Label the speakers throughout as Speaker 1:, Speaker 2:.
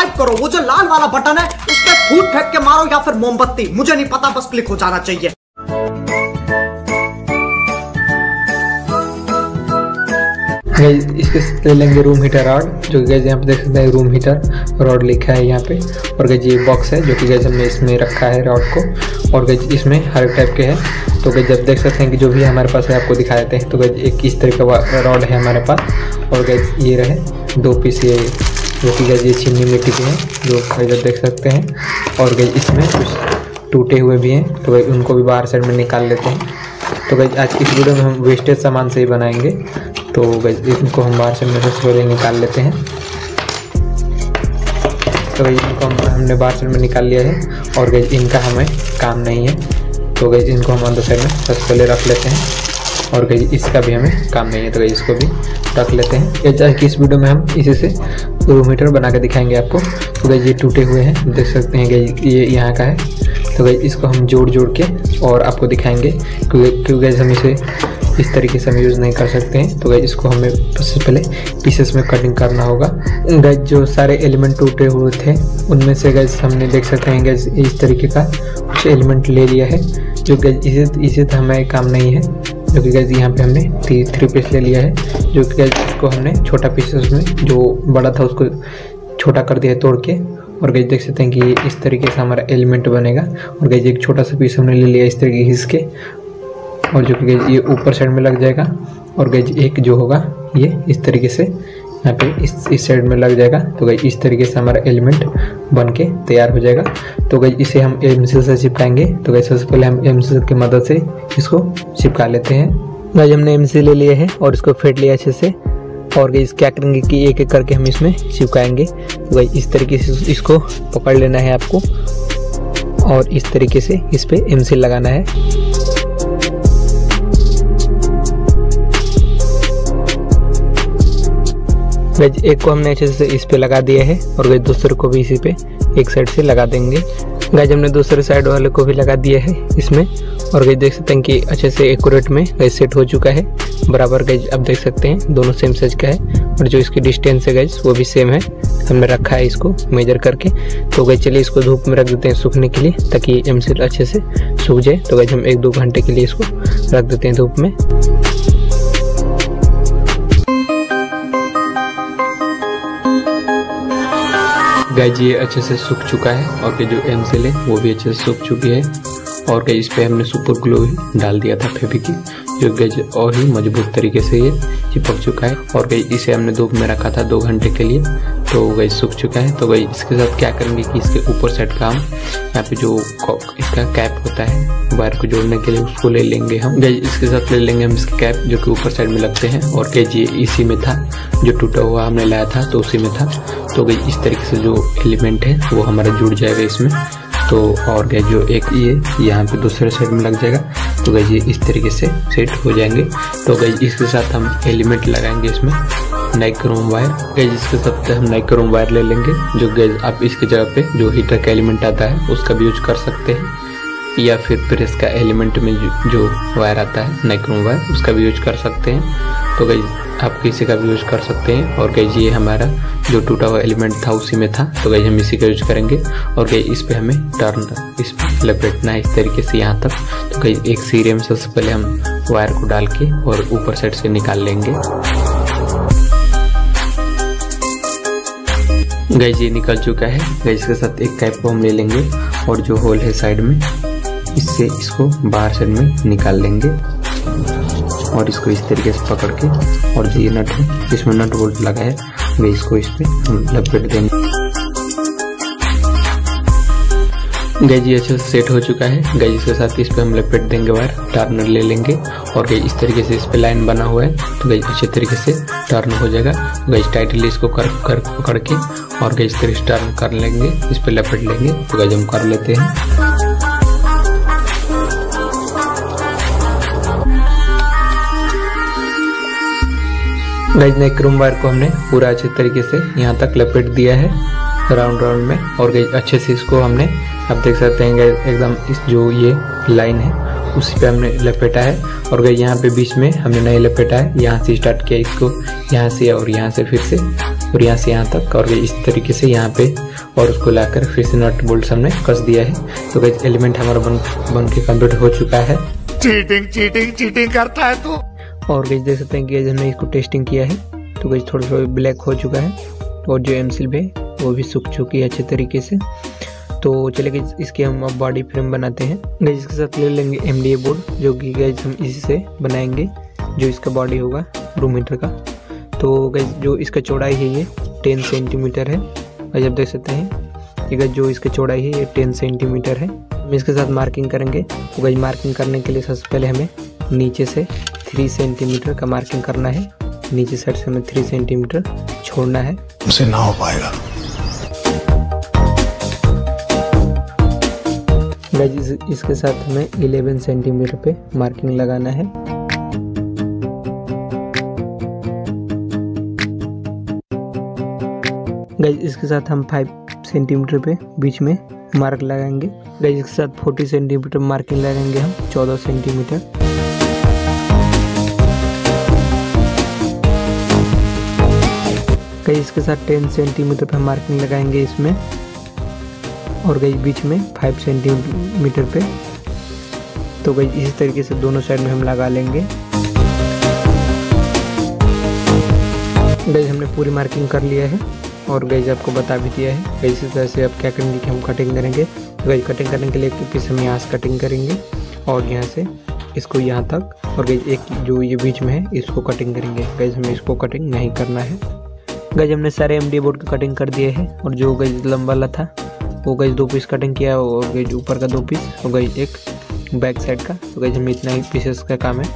Speaker 1: Subscribe करो। वो जो लाल वाला बटन है, उस पर फूट फेंक के मारो या फिर मोमबत्ती। मुझे नहीं पता, बस क्लिक हो जाना चाहिए।
Speaker 2: इसके ले लेंगे रूम हीटर रॉड जो कि गाइस यहाँ पे देख सकते हैं रूम हीटर रॉड लिखा है यहाँ पे। और गाइस ये बॉक्स है, जो कि गाइस हमने इसमें रखा है रॉड को। और गाइस इसमें हर टाइप के हैं। तो गाइस जब देख सकते हैं कि जो भी हमारे पास है, आपको दिखा देते हैं। तो गाइस एक इस तरह का रॉड है हमारे पास। और गाइस ये रहे दो पीस ये जो कि गाइस ये चीनी मिट्टी के हैं, जो गाइस देख सकते हैं। और गई इसमें कुछ टूटे हुए भी हैं तो भाई उनको भी बाहर साइड में निकाल लेते हैं। तो गाइस आज की इस वीडियो में हम वेस्टेज सामान से ही बनाएँगे। तो गाइस इनको हम बाहर साइड में सबसे पहले निकाल लेते हैं। तो गाइस इनको हम, हमने बाहर साइड में निकाल लिया है, और गई इनका हमें काम नहीं है। तो गई इनको हम अंदर साइड में सबसे पहले रख लेते हैं। और कहीं इसका भी हमें काम नहीं है तो गाइस इसको भी रख लेते हैं। ये की इस वीडियो में हम इसी से रूम मीटर बना के दिखाएँगे आपको। तो गाइस ये टूटे हुए हैं, देख सकते हैं गाइस ये यहाँ का है। तो गाइस इसको हम जोड़ जोड़ के और आपको दिखाएँगे, क्योंकि गाइस हम इसे इस तरीके से हम यूज़ नहीं कर सकते हैं। तो गाइस इसको हमें सबसे पहले पीसेस में कटिंग करना होगा। गैस जो सारे एलिमेंट टूटे हुए थे, उनमें से गैस हमने देख सकते हैं गैस इस तरीके का कुछ एलिमेंट ले लिया है। जो गैस इसे इसे तो हमें काम नहीं है। जो कि गैस यहाँ पे हमने थ्री थ्री पीस ले लिया है, जो कि गैस इसको हमने छोटा पीस उसमें, जो बड़ा था उसको छोटा कर दिया है तोड़ के। और गैस देख सकते हैं कि इस तरीके से हमारा एलिमेंट बनेगा। और गैस एक छोटा सा पीस हमने ले लिया इस तरीके घिस के और जो कि गैस ये ऊपर साइड में लग जाएगा। और गज एक जो होगा, ये इस तरीके से यहाँ पे इस इस साइड में लग जाएगा। तो गज इस तरीके से हमारा एलिमेंट बन के तैयार हो जाएगा। तो गज इसे हम एमसी से चिपकाएँगे। तो गज सबसे पहले हम एम की मदद से इसको चिपका लेते हैं। गज हमने एमसी ले लिए है और इसको फेंट लिया अच्छे से। और गई क्या करेंगे कि एक एक करके हम इसमें चिपकाएँगे। तो भाई इस तरीके से इसको पकड़ लेना है आपको। और इस तरीके से इस पर एम लगाना है। गज एक को हमने अच्छे से इस पे लगा दिया है और गज दूसरे को भी इसी पे एक साइड से लगा देंगे। गैज हमने दूसरे साइड वाले को भी लगा दिया है इसमें और गज देख सकते हैं कि अच्छे से एक्यूरेट में गज सेट हो चुका है। बराबर गैज आप देख सकते हैं, दोनों सेम साइज़ का है और जो इसकी डिस्टेंस है गैज वो भी सेम है। हमने रखा है इसको मेजर करके। तो गज चलिए इसको धूप में रख देते हैं सूखने के लिए ताकि एम अच्छे से सूख जाए। तो गैज हम एक दो घंटे के लिए इसको रख देते हैं धूप में। गाय ये अच्छे से सूख चुका है और जो एम सेल है, वो भी अच्छे से सूख चुकी है। और कई इस पर हमने सुपर ग्लो भी डाल दिया था फेविकी जो गज और ही मज़बूत तरीके से ये चिपक चुका है। और गई इसे हमने धूप में रखा था दो घंटे के लिए। तो गई सूख चुका है। तो गई इसके साथ क्या करेंगे कि इसके ऊपर सेट का हम यहाँ पे जो इसका कैप होता है, वायर को जोड़ने के लिए उसको ले लेंगे हम। गई इसके साथ ले लेंगे हम इसके कैप जो कि ऊपर साइड में लगते हैं, और ये इसी में था, जो टूटा हुआ हमने लाया था तो उसी में था। तो गई इस तरीके से जो एलिमेंट है, वो हमारा जुड़ जाएगा इसमें। तो और गए जो एक ये, यहाँ पे दूसरे साइड में लग जाएगा। तो गई ये इस तरीके से सेट हो जाएँगे। तो गई इसके साथ हम एलिमेंट लगाएँगे इसमें नाइक्रोम वायर गैज इसके साथ हम नाइक्रोम वायर ले लेंगे। जो गैज आप इसके जगह पे जो हीटर का एलिमेंट आता है, उसका भी यूज़ कर सकते हैं। या फिर प्रेस का एलिमेंट में जो वायर आता है नाइक्रोम वायर उसका भी यूज़ कर सकते हैं। तो गई आप किसी का भी यूज़ कर सकते हैं। और गई ये हमारा जो टूटा हुआ एलिमेंट था, उसी में था। तो गई हम इसी का यूज़ करेंगे। और गई इस पे हमें टर्न इस पे लपेटना है इस तरीके से यहाँ तक। तो गई एक सीरियम से सबसे पहले हम वायर को डाल के और ऊपर साइड से निकाल लेंगे। गई ये निकल चुका है। गई के साथ एक कैप को हम ले लेंगे। और जो होल है साइड में, इससे इसको बाहर साइड में निकाल लेंगे। और इसको इस तरीके से पकड़ के, और जो ये नट है, जिसमें नट बोल्ट लगा है वे इसको इस पे हम लपेट देंगे। गैज ये अच्छे सेट हो चुका है। गैज के साथ इस पे हम लपेट देंगे वायर टर्नर ले लेंगे। और गैज इस तरीके से इस पे लाइन बना हुआ है तो गैज अच्छे तरीके से टर्न हो जाएगा। गैज टाइटली इसको कर कर, पकड़ के, और गैज तरीके से टर्न कर लेंगे, इस पे लपेट लेंगे तो गैज हम कर लेते हैं। गाइज़ ने क्रोम वायर को हमने पूरा अच्छे तरीके से यहाँ तक लपेट दिया है राउंड राउंड में। और गई अच्छे से इसको हमने, आप देख सकते हैं गई एकदम इस जो ये लाइन है, उसी पे हमने लपेटा है। और गई यहाँ पे बीच में हमने नहीं लपेटा है, यहाँ से स्टार्ट किया इसको, यहाँ से और यहाँ से फिर से, और यहाँ से यहाँ तक। और गई इस तरीके से यहाँ पे और उसको लाकर फिर से नट बोल्ट हमने कस दिया है। तो गई एलिमेंट हमारा बन बन के कंप्लीट हो चुका है।
Speaker 3: चीटिंग चीटिंग चीटिंग करता है तू।
Speaker 2: और गई देख सकते हैं कि हमने इसको टेस्टिंग किया है। तो गई थोड़ा थोड़ा ब्लैक हो चुका है और जो एम है वो भी सूख चुकी है अच्छे तरीके से। तो चलिए इसके हम अब बॉडी फ्रेम बनाते हैं। गैज इसके साथ ले लेंगे एमडीए बोर्ड जो कि गैज हम इसी से बनाएँगे, जो इसका बॉडी होगा दो मीटर का। तो गैज जो इसका चौड़ाई है ये टेन सेंटीमीटर है। गैज आप देख सकते हैं कि गैज जो इसका चौड़ाई है, ये टेन सेंटीमीटर है। हम इसके साथ मार्किंग करेंगे। तो गैज मार्किंग करने के लिए सबसे पहले हमें नीचे से थ्री सेंटीमीटर का मार्किंग करना है। नीचे साइड से हमें थ्री सेंटीमीटर छोड़ना है।
Speaker 3: उसे ना हो पाएगा।
Speaker 2: इसके साथ हमें 11 सेंटीमीटर पे मार्किंग लगाना है। गाइज़ इसके साथ हम 5 सेंटीमीटर पे बीच में मार्क लगाएँगे। गाइज़ इसके साथ 40 सेंटीमीटर मार्किंग लगाएँगे हम 14 सेंटीमीटर। गाइज़ इसके साथ 10 सेंटीमीटर पे मार्किंग लगाएँगे इसमें और गई बीच में फाइव सेंटीमीटर पे। तो गई इसी तरीके से दोनों साइड में हम लगा लेंगे। गई हमने पूरी मार्किंग कर लिया है और गई आपको बता भी दिया है। गई इसी तरह से अब क्या करेंगे कि हम कटिंग करेंगे। गई कटिंग करने के लिए एक पीस हम यहाँ से कटिंग करेंगे और यहाँ से इसको यहाँ तक और गई एक जो ये बीच में है, इसको कटिंग करेंगे। गई हमें इसको कटिंग नहीं करना है। गई हमने सारे एम बोर्ड की कटिंग कर दिए है और जो गज लंबा वाला था, वो गज दो पीस कटिंग किया और गज ऊपर का दो पीस और गज एक बैक साइड का। तो गज हमें इतना ही पीसेस का काम है।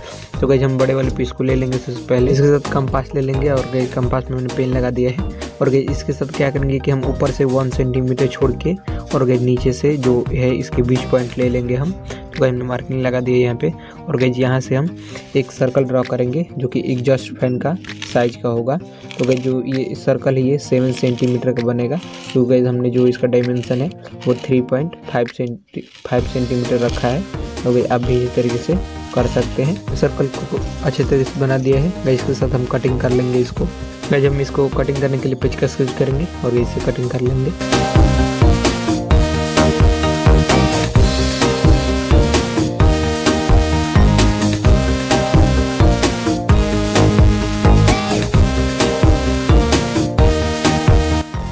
Speaker 2: तो गई हम बड़े वाले पीस को ले लेंगे सबसे पहले। इसके साथ कंपास ले लेंगे और गई कंपास में मैंने पेन लगा दिया है। और गई इसके साथ क्या करेंगे कि हम ऊपर से वन सेंटीमीटर छोड़ के और गई नीचे से जो है इसके बीच पॉइंट ले लेंगे हम। तो गई हमने मार्किंग लगा दी है यहाँ पे। और गई यहाँ से हम एक सर्कल ड्रॉ करेंगे, जो कि एग्जॉस्ट फ़ैन का साइज़ का होगा। तो गई जो ये सर्कल है, ये सेवन सेंटीमीटर का बनेगा। तो गई हमने जो इसका डायमेंशन है, वो three point five centi five centimetre रखा है। तो गई आप भी इसी तरीके से कर सकते हैं। सर्कल को अच्छे तरीके से बना दिया है। गई इसके साथ हम कटिंग कर लेंगे इसको। गई हम इसको कटिंग करने के लिए पेचकस यूज़ करेंगे और इसे कटिंग कर लेंगे।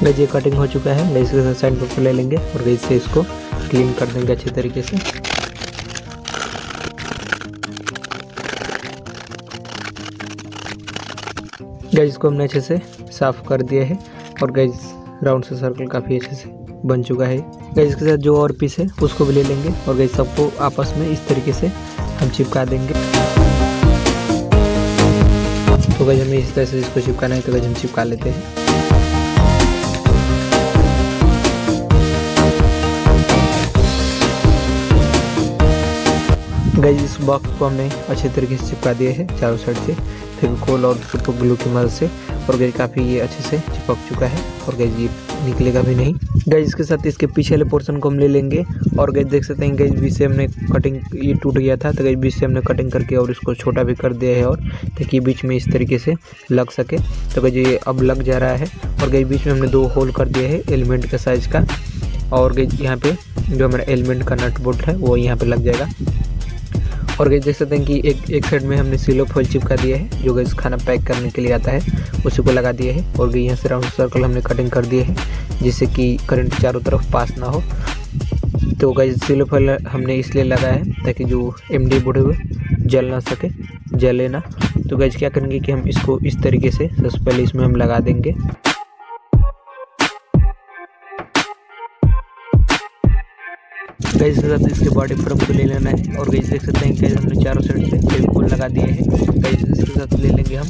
Speaker 2: गैस ये कटिंग हो चुका है। गैस के साथ साइड पर ले लेंगे और गैस से इसको क्लीन कर देंगे अच्छे तरीके से। गैस इसको हमने अच्छे से साफ़ कर दिया है और गैस राउंड से सर्कल काफ़ी अच्छे से बन चुका है। गैस इसके साथ जो और पीस है, उसको भी ले लेंगे और गैस सबको आपस में इस तरीके से हम चिपका देंगे। तो गैस हमें इस तरह से इसको चिपकाना है तो गैस हम चिपका लेते हैं। गैस इस बॉक्स को हमने अच्छे तरीके से चिपका दिया है, चारों साइड से। फेविकोल और सुपर ग्लू की मदद से। और गैस काफ़ी ये अच्छे से चिपक चुका है। और गैस ये निकलेगा भी नहीं। गैस इसके साथ इसके पीछे वाले पोर्शन को हम ले लेंगे। और गैस देख सकते हैं गैस बीच से हमने कटिंग ये टूट गया था। तो गैस बीच से हमने कटिंग करके और इसको छोटा भी कर दिया है और, ताकि बीच में इस तरीके से लग सके। तो गैस ये अब लग जा रहा है। और गैस बीच में हमने दो होल कर दिया है एलिमेंट का साइज़ का। और गैस यहाँ पे जो हमारा एलिमेंट का नट बोल्ट है, वो यहाँ पे लग जाएगा। और गैस देख सकते हैं कि एक एक साइड में हमने सिलो फॉल चिपका दिया है, जो गैस खाना पैक करने के लिए आता है, उसी को लगा दिया है और गई यहाँ से राउंड सर्कल हमने कटिंग कर दिए है, जिससे कि करंट चारों तरफ़ पास ना हो। तो गैस सिलो फॉल हमने इसलिए लगाया है ताकि जो एम डी बोर्ड है जल ना सके, जले ना। तो गैस क्या करेंगे कि हम इसको इस तरीके से, सबसे पहले इसमें हम लगा देंगे। गैस के साथ इसके बॉडी फ्रम को ले लेना है। और गैस देख सकते हैं गैस हमने चारों साइड से फेविकोल लगा दिए हैं। गैस इसके साथ ले लेंगे हम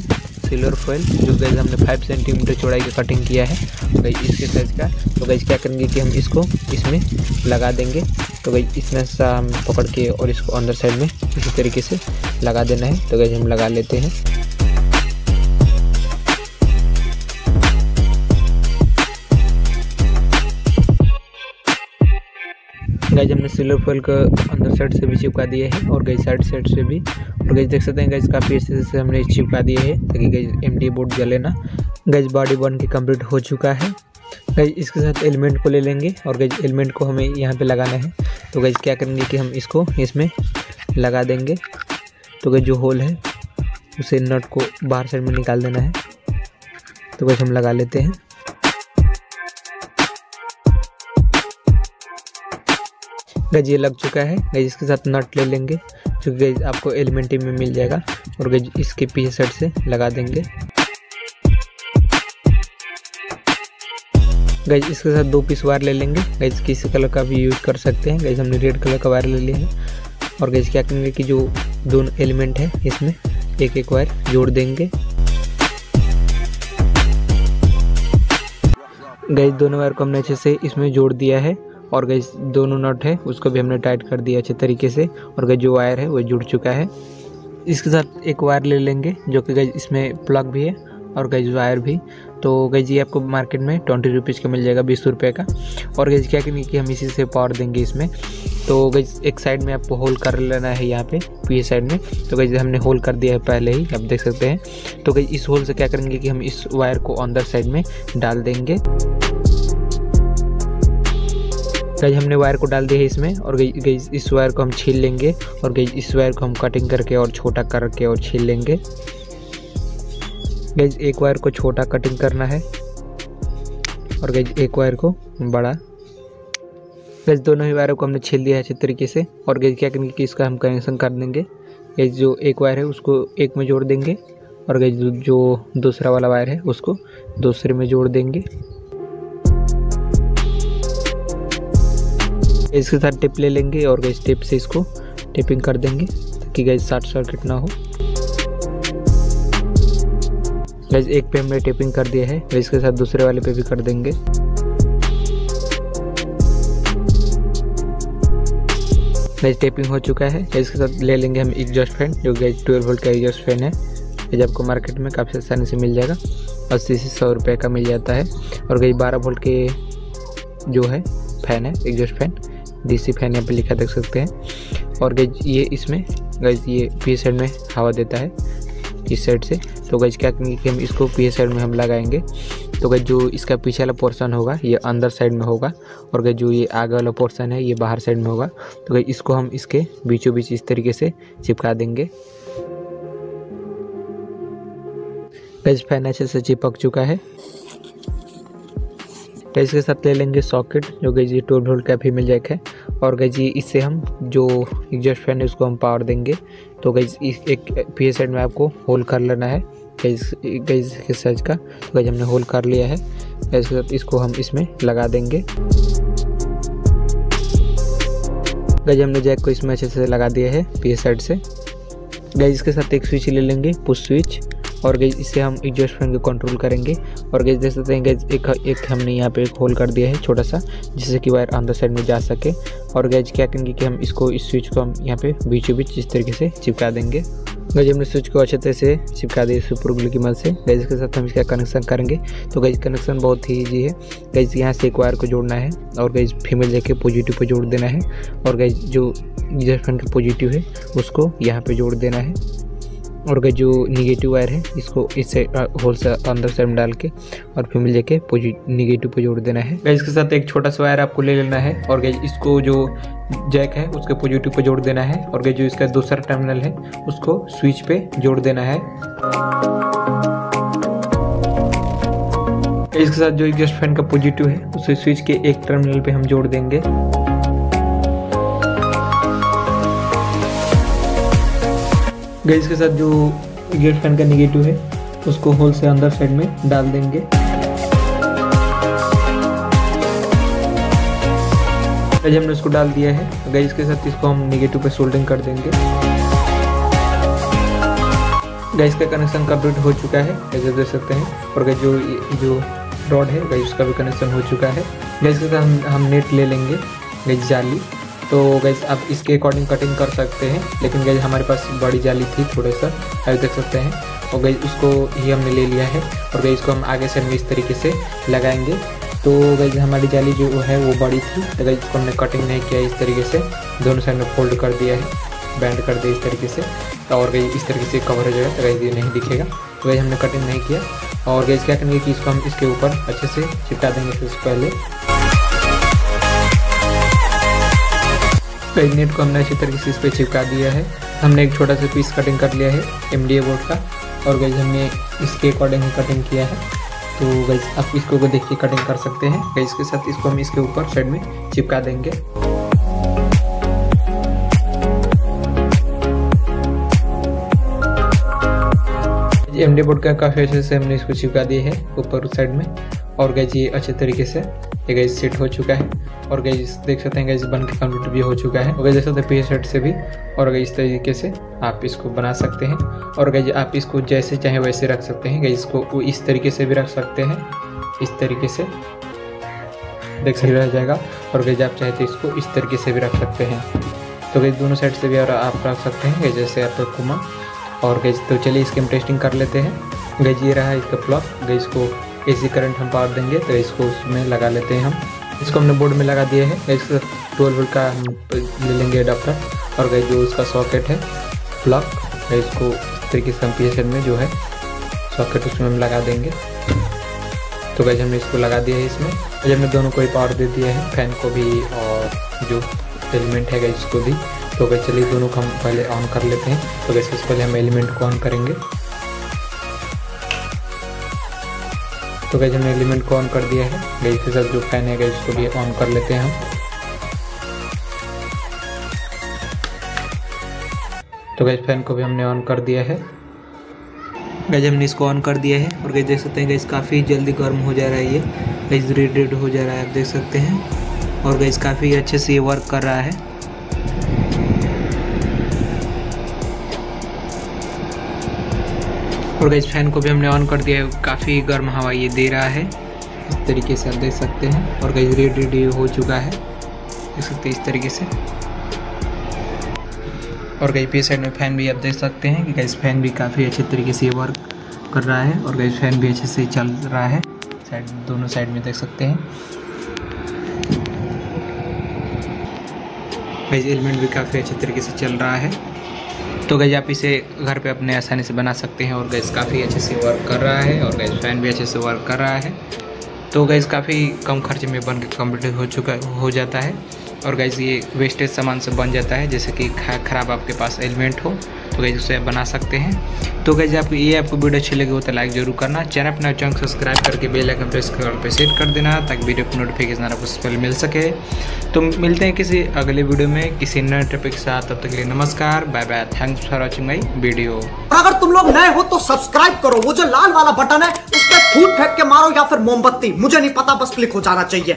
Speaker 2: सिल्वर फॉइल जो गैस हमने फाइव सेंटीमीटर चौड़ाई का कटिंग किया है। गैस इसके साइज़ का। तो गैस क्या करेंगे कि हम इसको इसमें लगा देंगे। तो गैस इसमें सा हम पकड़ के और इसको अंदर साइड में इसी तरीके से लगा देना है। तो गैस हम लगा लेते हैं। गैज हमने सिल्वर फॉइल को अंदर साइड से भी चिपका दिए है और गई साइड साइड से भी। और गैज देख सकते हैं गैज काफ़ी अच्छे से हमने चिपका दिए है ताकि गैज एम बोर्ड जले ना गैज बॉडी बन के कंप्लीट हो चुका है। गैज इसके साथ एलिमेंट को ले लेंगे और गैज एलिमेंट को हमें यहाँ पे लगाना है। तो गैज क्या करेंगे कि हम इसको इसमें लगा देंगे। तो गैज जो होल है, उसे नट को बाहर साइड में निकाल देना है। तो गैज हम लगा लेते हैं। गज ये लग चुका है। गज इसके साथ नट ले लेंगे, जो गज आपको एलिमेंटी में मिल जाएगा, और गज इसके पीछे साइड से लगा देंगे। गज इसके साथ दो पीस वायर ले लेंगे। गज किसी कलर का भी यूज़ कर सकते हैं। गज हमने रेड कलर का वायर ले लिया है, और गज क्या करेंगे कि जो दोनों एलिमेंट है, इसमें एक एक वायर जोड़ देंगे। गज दोनों वायर को हमने अच्छे से इसमें जोड़ दिया है। और गई दोनों नट है, उसको भी हमने टाइट कर दिया अच्छे तरीके से, और गई जो वायर है वो जुड़ चुका है। इसके साथ एक वायर ले लेंगे, जो कि गई इसमें प्लग भी है, और गई वायर भी। तो गई जी आपको मार्केट में ट्वेंटी रुपीज़ का मिल जाएगा, बीस रुपये का। और गई क्या करेंगे कि हम इसी से पावर देंगे इसमें। तो गई एक साइड में आपको होल कर लेना है यहाँ पे पी साइड में। तो गई हमने होल कर दिया है पहले ही, आप देख सकते हैं। तो गई इस होल से क्या करेंगे कि हम इस वायर को अंदर साइड में डाल देंगे। गई हमने वायर को डाल दिया है इसमें और गई इस वायर को हम छील लेंगे और गई इस वायर को हम कटिंग करके और छोटा करके और छील लेंगे। गई एक वायर को छोटा कटिंग करना है और गई एक वायर को बड़ा। गैस दोनों ही वायरों को हमने छील दिया है अच्छे तरीके से और गैस क्या करेंगे कि इसका हम कनेक्शन कर देंगे। गैस जो एक वायर है उसको एक में जोड़ देंगे और गैस जो दूसरा वाला वायर है उसको दूसरे में जोड़ देंगे। इसके साथ टिप ले लेंगे और गैस टिप से इसको टिपिंग कर देंगे ताकि गैस शॉर्ट सर्किट ना हो। गैस एक पे हमने टिपिंग कर दिया है। गैस के साथ दूसरे वाले पे भी कर देंगे। गैस टेपिंग हो चुका है। इसके साथ ले लेंगे हम एग्जॉस्ट फ़ैन जो गैस ट्वेल्व वोल्ट का एग्जॉस्ट फ़ैन है। ये आपको मार्केट में काफ़ी आसानी से मिल जाएगा। अस्सी से सौ रुपये का मिल जाता है। और गई बारह वोल्ट के जो है फ़ैन है एग्जॉस्ट फ़ैन डीसी फ़ैन यहाँ पे लिखा देख सकते हैं। और गज ये इसमें गज ये पी साइड में हवा देता है, इस साइड से। तो गज क्या करेंगे कि हम इसको पी साइड में हम लगाएँगे। तो गज जो इसका पीछे वाला पोर्सन होगा, ये अंदर साइड में होगा। और गज जो ये आगे वाला पोर्सन है, ये बाहर साइड में होगा। तो गज इसको हम इसके बीचों बीच इस तरीके से चिपका देंगे। गज फ़ैन अच्छे से चिपक चुका है। तो इसके साथ ले लेंगे सॉकेट, जो गई जी ट्वेल्व वोल्ट का फीमेल जैक है और गई जी, इससे हम जो एग्जॉस्ट फ़ैन है, उसको हम पावर देंगे। तो गई एक पी साइड में आपको होल कर लेना है गई के साइज़ का। तो गई हमने होल कर लिया है। इसके साथ इसको हम इसमें लगा देंगे। गई हमने जैक को इसमें अच्छे से लगा दिया है पी साइड से। गई इसके साथ एक स्विच ले लेंगे पुश स्विच और गैज इससे हम एग्जॉस्ट फ़ैन को कंट्रोल करेंगे। और गैज देख सकते हैं गैज एक एक हमने यहाँ पे एक होल कर दिया है छोटा सा जिससे कि वायर अंदर साइड में जा सके। और गैज क्या करेंगे कि हम इसको, इस स्विच को हम यहाँ पे बीचों बीच इस तरीके से चिपका देंगे। गैज हमने स्विच को अच्छे तरह से चिपका दिए सुपर ग्लू की मदद से। गैज के साथ हम इसका कनेक्शन करेंगे। तो गैज कनेक्शन बहुत ही ईजी है। गैज यहाँ से एक वायर को जोड़ना है। और गैज फीमेल जैके पॉजिटिव पे जोड़ देना है। और गैज जो फ़ैन का पॉजिटिव है, उसको यहाँ पे जोड़ देना है। और गई जो निगेटिव वायर है, इसको इस होल से अंदर साइड में डाल के और फिर मिल जाके निगेटिव पे जोड़ देना है। गैस के साथ एक छोटा सा वायर आपको ले लेना है और इसको जो जैक है, उसके पॉजिटिव पे जोड़ देना है और जो इसका दूसरा टर्मिनल है, उसको स्विच पे जोड़ देना है। इसके साथ जो एग्जॉस्ट फ़ैन का पॉजिटिव है, उसे स्विच के एक टर्मिनल पे हम जोड़ देंगे। गैस के साथ जो गेट फ़ैन का निगेटिव है उसको होल से अंदर साइड में डाल देंगे। गैस हमने इसको डाल दिया है। गैस के साथ इसको हम निगेटिव पे सोल्डिंग कर देंगे। गैस का कनेक्शन कंप्लीट हो चुका है जैसे देख सकते हैं। और गैस जो जो रॉड है गैस उसका भी कनेक्शन हो चुका है। गैस के साथ हम, हम नेट ले लेंगे गैस जाली। तो गैस आप इसके अकॉर्डिंग कटिंग कर सकते हैं, लेकिन गैस हमारे पास बड़ी जाली थी थोड़े सा अभी देख सकते हैं। और गैस उसको ही हमने ले लिया है, और गैस को हम आगे से इस तरीके से लगाएँगे। तो गई हमारी जाली जो है, वो बड़ी थी तो गई इसको हमने कटिंग नहीं किया इस तरीके से। दोनों साइड में फोल्ड कर दिया है बैंड कर दिया इस तरीके से। तो और गई इस तरीके से कवर हो जाएगा तो गई ये नहीं दिखेगा। तो गई हमने कटिंग नहीं किया। और गई क्या करेंगे कि इसको हम इसके ऊपर अच्छे से चिपका देंगे सबसे पहले। कई नेट को हमने अच्छी तरीके से इस पर चिपका दिया है। हमने एक छोटा सा पीस कटिंग कर लिया है एमडी बोर्ड का। और गई हमने इसके अकॉर्डिंग कटिंग किया है। तो गई आप इसको को देख के कटिंग कर सकते हैं। गई इसके साथ इसको हम इसके ऊपर साइड में चिपका देंगे। एम बोर्ड का काफ़ी अच्छे से हमने इसको चिपका दिया है ऊपर साइड में। और गई ये अच्छे तरीके से ये गई सेट हो चुका है। और गई देख सकते हैं गई बन के कंप्लीट भी हो चुका है। और गई देख सकते हैं पी सेट से भी। और गई इस तरीके से आप इसको बना सकते हैं। और गई आप इसको जैसे चाहे वैसे रख सकते हैं। गई इसको इस तरीके से भी रख सकते हैं। इस तरीके से देख सही रह जाएगा। और गई आप चाहे तो इसको इस तरीके से भी रख सकते हैं। तो गई दोनों साइड से भी और आप रख सकते हैं। जैसे आपका कुमा और गई तो चलिए इसकी हम टेस्टिंग कर लेते हैं। गई ये रहा इसका प्लग गई इसको एसी करंट हम पावर देंगे तो इसको उसमें लगा लेते हैं हम। इसको हमने बोर्ड में लगा दिया है। इसका ट्वेल्व वोल्ट का हम ले लेंगे अडाप्टर और गई जो उसका सॉकेट है प्लग इसको इस तरीके से हम पी में जो है सॉकेट उसमें हम लगा देंगे। तो गई हमने इसको लगा दिया है इसमें। और हमने दोनों को ही पावर दे दिया है फ़ैन को भी और जो एलिमेंट है गई इसको भी। तो गई चलिए दोनों को हम पहले ऑन कर लेते हैं। तो गई सबसे पहले हम एलिमेंट को ऑन करेंगे। तो गई हमने एलिमेंट को ऑन कर दिया है। गई के साथ जो फ़ैन है गई उसको भी ऑन कर लेते हैं हम। तो गई फ़ैन को भी हमने ऑन कर दिया है। गैज हमने इसको ऑन कर दिया है। और गैस देख सकते हैं गैस काफ़ी जल्दी गर्म हो जा रहा है ये। गैस रेड रेड हो जा रहा है, आप देख सकते हैं। और गैस काफ़ी अच्छे से ये वर्क कर रहा है। और गैस फ़ैन को भी हमने ऑन कर दिया है। काफ़ी गर्म हवा ये दे रहा है। इस तरीके से आप देख सकते हैं। और गैस रेड रेड हो चुका है। देख सकते हैं इस तरीके से। और गई पी साइड में फ़ैन भी आप देख सकते हैं कि गैस फ़ैन भी काफ़ी अच्छे तरीके से वर्क कर रहा है। और गैस फ़ैन भी अच्छे से चल रहा है। साइड दोनों साइड में देख सकते हैं। गैस एलिमेंट भी काफ़ी अच्छे तरीके से चल रहा है। तो गैस आप इसे घर पे अपने आसानी से बना सकते हैं और गैस काफ़ी अच्छे से वर्क कर रहा है और गैस फ़ैन भी अच्छे से वर्क कर रहा है। तो गैस काफ़ी कम खर्चे में बन के कंप्लीट हो चुका, हो जाता है। और गैस ये वेस्टेज सामान से बन जाता है, जैसे कि ख़राब आपके पास एलिमेंट हो। तो गैस उसे आप बना सकते हैं। तो गैस आपको ये आपको वीडियो अच्छी लगी हो तो लाइक ज़रूर करना। चैनल अपना चैनल सब्सक्राइब करके बेल आइकन प्रेस कर पे सेट कर देना ताकि वीडियो को नोटिफिकेशन आपको पहले मिल सके। तो मिलते हैं किसी अगले वीडियो में किसी नए टॉपिक के साथ। तब तक के लिए नमस्कार bye bye thanks for watching my video
Speaker 1: अगर तुम लोग नए हो तो सब्सक्राइब करो। वो जो लाल वाला बटन है, उस पर फूट फेंक के मारो या फिर मोमबत्ती। मुझे नहीं पता, बस क्लिक हो जाना चाहिए।